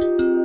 you